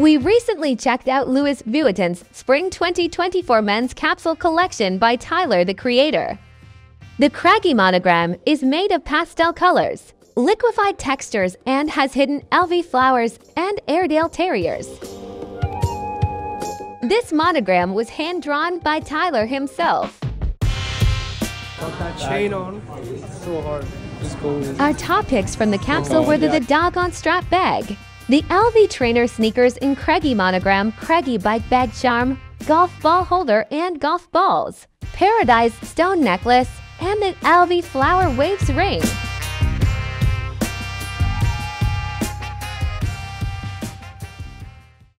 We recently checked out Louis Vuitton's Spring 2024 Men's Capsule Collection by Tyler, the creator. The Craggy monogram is made of pastel colors, liquefied textures, and has hidden LV flowers and Airedale terriers. This monogram was hand-drawn by Tyler himself. Got that chain on. So hard. Just go. Our top picks from the capsule were the, the Dog on Strap bag, the LV Trainer sneakers in Craggy monogram, Craggy bike bag charm, golf ball holder, and golf balls, Paradise stone necklace, and the LV Flower Waves ring.